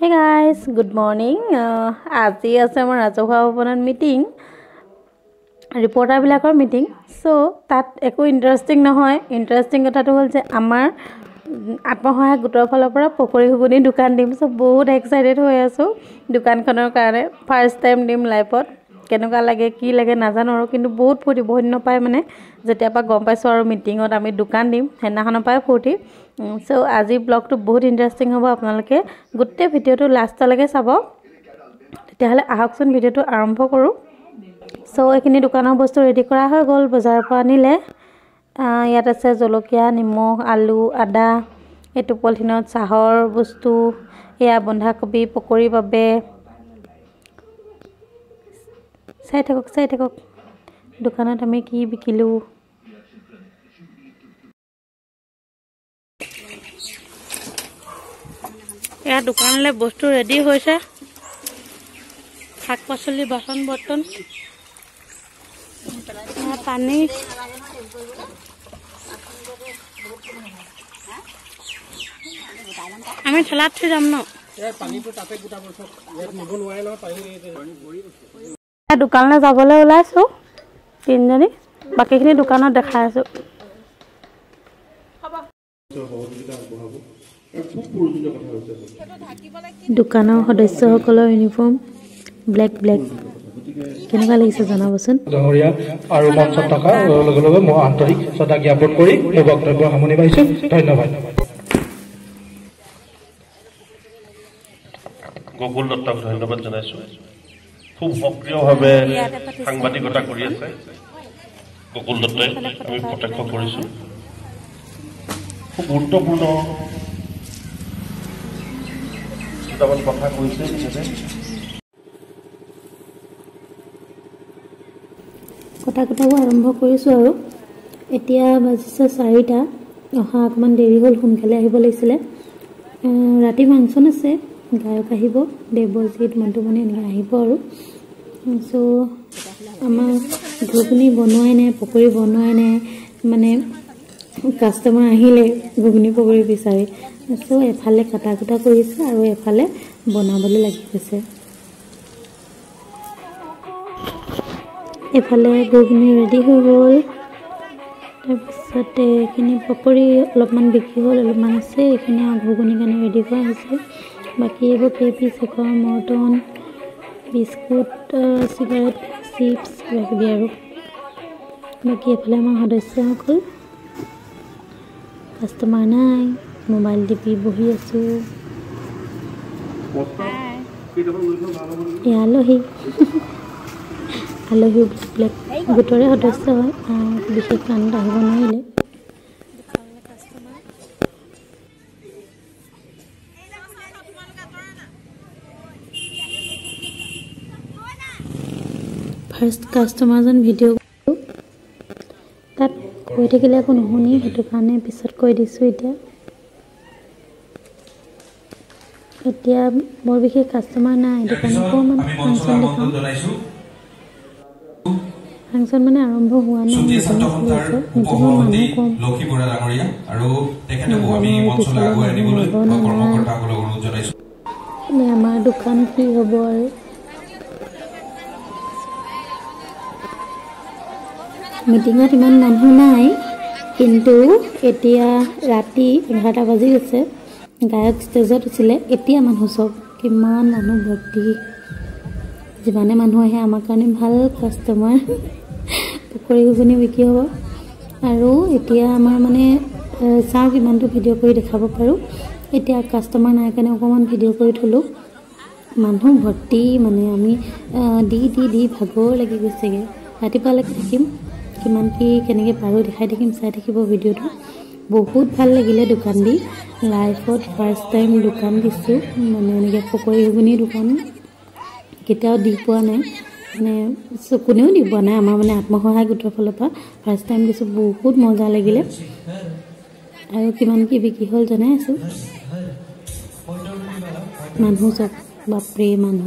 Hey guys good morning আজি আছে আমাৰ ৰাজহুৱা ভৱনত মিটিং ৰিপৰ্টাৰবিলাকৰ মিটিং চ' তাত একো ইণ্টাৰেষ্টিং নহয়। ইণ্টাৰেষ্টিং কথাটো হ'ল যে আমাৰ আত্মসহায়ক গোটৰ ফালৰ পৰা পকৰী ঘুগুনি দোকান দিম। চ' বহুত এক্সাইটেড হৈ আছোঁ দোকানখনৰ কাৰণে। ফাৰ্ষ্ট টাইম দিম লাইফত কেনেকুৱা লাগে কি লাগে নাজানো আৰু কিন্তু বহুত ফূৰ্তি বহুত দিনৰ পৰাই মানে যেতিয়াৰ পৰা গম পাইছোঁ আৰু মিটিঙত আমি দোকান দিম সেইদিনাখনৰ পৰাই ফূৰ্তি। চ' আজি ব্লগটো বহুত ইণ্টাৰেষ্টিং হ'ব আপোনালোকে। গোটেই ভিডিঅ'টো লাষ্টলৈকে চাব। তেতিয়াহ'লে আহকচোন ভিডিঅ'টো আৰম্ভ কৰোঁ। চ' এইখিনি দোকানৰ বস্তু ৰেডি কৰা হৈ গ'ল বজাৰৰ পৰা আনিলে। ইয়াত আছে জলকীয়া নিমখ আলু আদা এইটো পলিথিনত চাহৰ বস্তু এয়া বন্ধাকবি পকৰীৰ বাবে। চাই থাকক চাই থাকক। দোকানত আমি কি বিকিলোঁ? এয়া দোকানলৈ বস্তু ৰেডি হৈছে। শাক পাচলি বাচন বৰ্তন পানী। আমি ঠেলাত থৈ যাম ন? দোকানলৈ যাবলৈ ওলাইছোঁ। তিনিজনী। বাকীখিনি দোকানত দেখাই আছোঁ। দোকানৰ সদস্যসকলৰ ইউনিফৰ্ম ব্লেক ব্লেক কেনেকুৱা লাগিছে জনাবচোন? ডাঙৰীয়া আৰু মঞ্চত থকা লগে লগে মই আন্তৰিক শ্ৰদ্ধা জ্ঞাপন কৰি মোৰ বক্তব্য সামৰণি মাৰিছো। ধন্যবাদ। গকুল দত্তক ধন্যবাদ জনাইছো। খুব সক্ৰিয়ভাৱে সাংবাদিকতা কৰি আছে। গকুল দত্তই আমি প্ৰত্যক্ষ কৰিছো। খুব গুৰুত্বপূৰ্ণ দুটামান কথা কৈছে তেখেতে কথা কথাবোৰ আৰম্ভ কৰিছোঁ আৰু। এতিয়া বাজিছে চাৰিটা। অহা অকণমান দেৰি হ'ল সোনকালে আহিব লাগিছিলে। ৰাতি ফাংচন আছে গায়ক আহিব দেৱজিত মন্টুমণি এনেকৈ আহিব আৰু। চ' আমাৰ ঘুগুনি বনোৱাই নাই পকৰি বনোৱাই নাই মানে কাষ্টমাৰ আহিলে ঘুগুনি পকৰি বিচাৰি। চ' এফালে কাটা কুটা কৰিছে আৰু এফালে বনাবলৈ লাগি গৈছে। এইফালে ঘুগুনি ৰেডি হৈ গ'ল। তাৰপিছতে এইখিনি পকৰি অলপমান বিক্ৰী হ'ল অলপমান আছে। এইখিনি আৰু ঘুগুনিৰ কাৰণে ৰেডি কৰা হৈছে। বাকী এইবোৰ পেপি চেখৰ মৰ্টন বিস্কুট চিগাৰেট চিপছ কিবা কিবি আৰু। বাকী এইফালে আমাৰ সদস্যসকল কাষ্টমাৰ নাই মোবাইল টিপি বহি আছোঁ। এয়া আলহী। আলহী ব্লেক গোটৰে সদস্য হয় বিশেষ কাৰণত আহিব নোৱাৰিলে। ফাৰ্ষ্ট কাষ্টমাৰজন ভিডিঅ' কৰোঁ তাত কৈ থাকিলে একো নুশুনি সেইটো কাৰণে পিছত কৈ দিছোঁ এতিয়া। এতিয়া বৰ বিশেষ কাষ্টমাৰ নাই সেইটো কাৰণে অকণমান ফাংচন জনাইছো। ফাংচন মানে আৰম্ভ হোৱা নাই মানুহ কম। আমাৰ দোকান কি হ'ব আৰু। মিটিঙত ইমান মানুহ নাই। কিন্তু এতিয়া ৰাতি এঘাৰটা বাজি গৈছে। গায়ক ষ্টেজত উঠিলে এতিয়া মানুহ চব কিমান মানুহ ভৰ্তি? যিমানে মানুহ আহে আমাৰ কাৰণে ভাল কাষ্টমাৰ পকৰি ঘুগুনি বিক্ৰী হ'ব। আৰু এতিয়া আমাৰ মানে চাওঁ কিমানটো ভিডিঅ' কৰি দেখাব পাৰোঁ। এতিয়া কাষ্টমাৰ নাই কাৰণে অকণমান ভিডিঅ' কৰি থ'লোঁ। মানুহ ভৰ্তি মানে আমি দি দি দি ভাগৰ লাগি গৈছেগৈ। ৰাতিপুৱালৈকে থাকিম। কিমান কি কেনেকৈ পাৰোঁ দেখাই থাকিম চাই থাকিব ভিডিঅ'টো। বহুত ভাল লাগিলে দোকান দি। লাইফত ফাৰ্ষ্ট টাইম দোকান দিছোঁ। মানে এনেকৈ পকৰি ঘুগুনি দোকান। কেতিয়াও দি পোৱা নাই। মানে কোনেও দি পোৱা নাই। আমাৰ মানে আত্মসহায়ক গোটৰ ফালৰ পৰা ফাৰ্ষ্ট টাইম দিছোঁ। বহুত মজা লাগিলে। আৰু কিমান কি বিক্ৰী হ'ল জনাই আছোঁ। মানুহ চব বাপৰে মানুহ।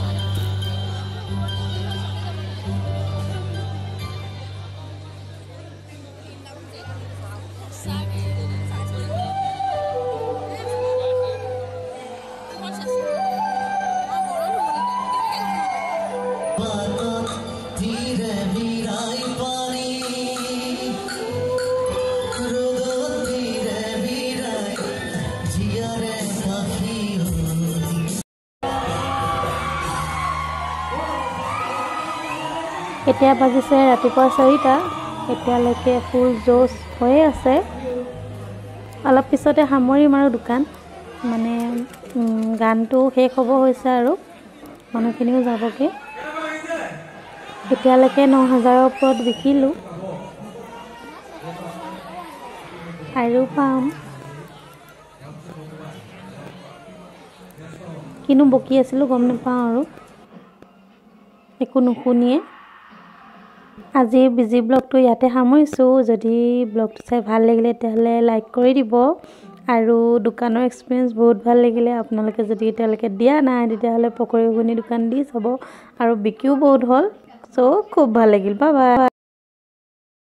এতিয়া বাজিছে ৰাতিপুৱা চাৰিটা। এতিয়ালৈকে ফুল জোচ হৈয়ে আছে। অলপ পিছতে সামৰিম আৰু দোকান। মানে গানটো শেষ হ'ব হৈছে আৰু। মানুহখিনিও যাবগৈ। এতিয়ালৈকে ন হাজাৰৰ ওপৰত বিকিলোঁ। আৰু পাম। কিনো বকি আছিলোঁ গম নাপাওঁ আৰু। একো নুশুনিয়ে। আজিৰ বিজি ব্লগটো ইয়াতে সামৰিছোঁ। যদি ব্লগটো চাই ভাল লাগিলে তেতিয়াহ'লে লাইক কৰি দিব। আৰু দোকানৰ এক্সপিৰিয়েঞ্চ বহুত ভাল লাগিলে। আপোনালোকে যদি এতিয়ালৈকে দিয়া নাই তেতিয়াহ'লে পকৰি ঘুগুনি দোকান দি চাব। আৰু বিকিও বহুত হ'ল। চ' খুব ভাল লাগিল। বা